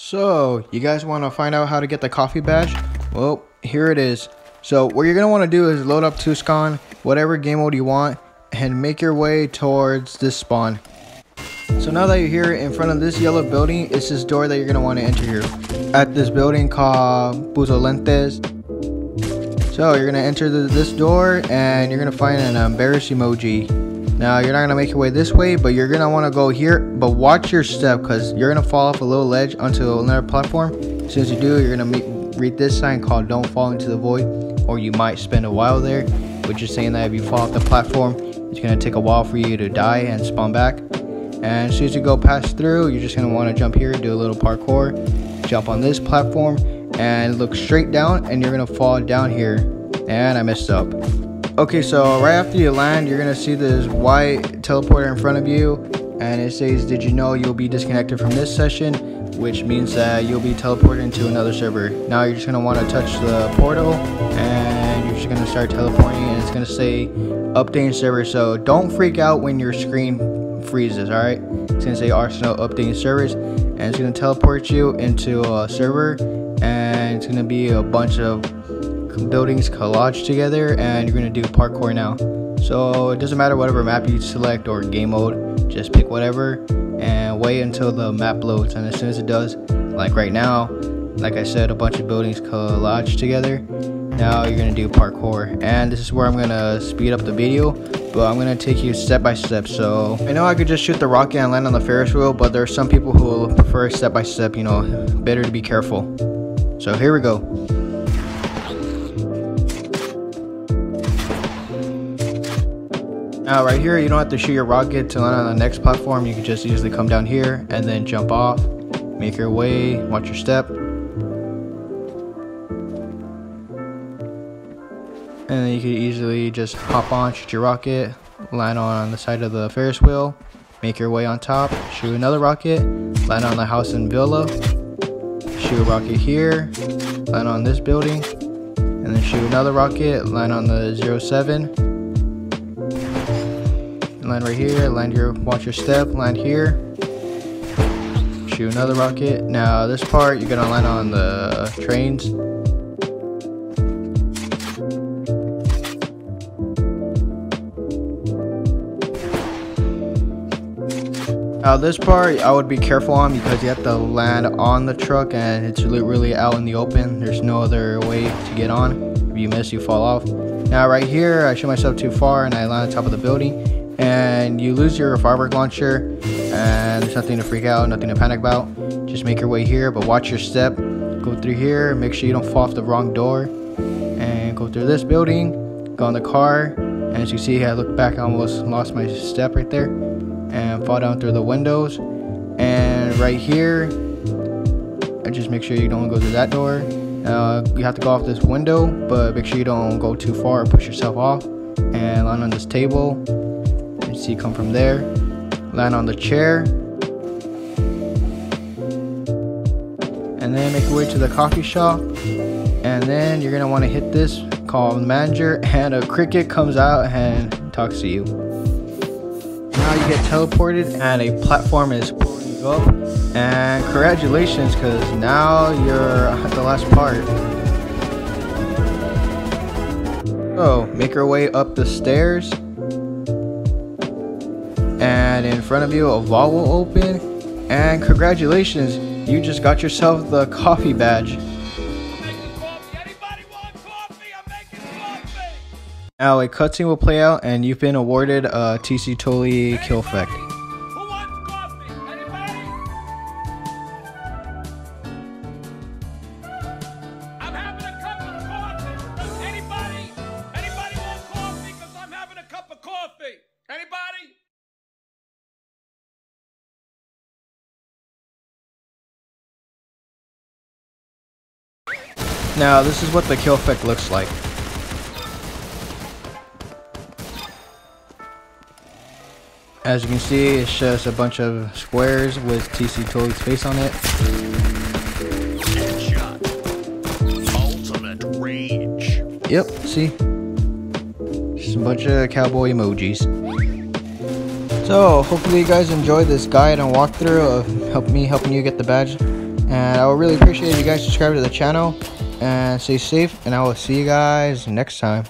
So, you guys want to find out how to get the coffee badge? Well, here it is. So, what you're going to want to do is load up Tuscan, whatever game mode you want, and make your way towards this spawn. So now that you're here in front of this yellow building, it's this door that you're going to want to enter here. At this building called Buzolentes. So, you're going to enter the, this door, and you're going to find an embarrass emoji. Now you're not gonna make your way this way, but you're gonna wanna go here, but watch your step because you're gonna fall off a little ledge onto another platform. As soon as you do, you're gonna meet, read this sign called don't fall into the void, or you might spend a while there, which is saying that if you fall off the platform, it's gonna take a while for you to die and spawn back. And as soon as you go past through, you're just gonna wanna jump here, do a little parkour, jump on this platform, and look straight down, and you're gonna fall down here. And I messed up. Okay, so right after you land, you're gonna see this white teleporter in front of you, and it says, "Did you know you'll be disconnected from this session?" Which means that you'll be teleported into another server. Now you're just gonna want to touch the portal, and you're just gonna start teleporting, and it's gonna say "Updating server." So don't freak out when your screen freezes. All right, it's gonna say Arsenal updating servers, and it's gonna teleport you into a server, and it's gonna be a bunch of buildings collage together and you're gonna do parkour now. So it doesn't matter whatever map you select or game mode, just pick whatever and wait until the map loads. And as soon as it does, like right now, like I said, a bunch of buildings collage together. Now you're gonna do parkour, and this is where I'm gonna speed up the video, but I'm gonna take you step by step. So I know I could just shoot the rocket and land on the Ferris wheel, but there are some people who will prefer step by step. You know, better to be careful. So here we go. Now right here, you don't have to shoot your rocket to land on the next platform. You can just easily come down here and then jump off. Make your way, watch your step. And then you can easily just hop on, shoot your rocket, land on the side of the Ferris wheel, make your way on top, shoot another rocket, land on the house in Villa, shoot a rocket here, land on this building, and then shoot another rocket, land on the 07, land right here, land your, watch your step, land here, shoot another rocket. Now this part, you're gonna land on the trains. Now this part I would be careful on because you have to land on the truck and it's really, really out in the open. There's no other way to get on. If you miss, you fall off. Now right here, I shoot myself too far and I land on top of the building and you lose your firework launcher and there's nothing to freak out nothing to panic about. Just make your way here but watch your step. Go through here make sure you don't fall off the wrong door. And go through this building go in the car and as you see I look back I almost lost my step right there and fall down through the windows. And right here and just make sure you don't go through that door. Uh, you have to go off this window but make sure you don't go too far or push yourself off and land on this table See, come from there, land on the chair, and then make your way to the coffee shop. And then you're gonna want to hit this, call the manager, and a cricket comes out and talks to you. Now you get teleported, and a platform is pulling you up. And congratulations, because now you're at the last part. So, make your way up the stairs and in front of you a vault will open and congratulations you just got yourself the coffee badge. Now a cutscene will play out and you've been awarded a TC Tully kill effect Now, this is what the kill effect looks like. As you can see, it's just a bunch of squares with TC Tully's face on it. Headshot. Ultimate rage. Yep, see? Just a bunch of cowboy emojis. So, hopefully you guys enjoyed this guide and walkthrough of help me helping you get the badge. And I would really appreciate if you guys subscribe to the channel and stay safe. And I will see you guys next time.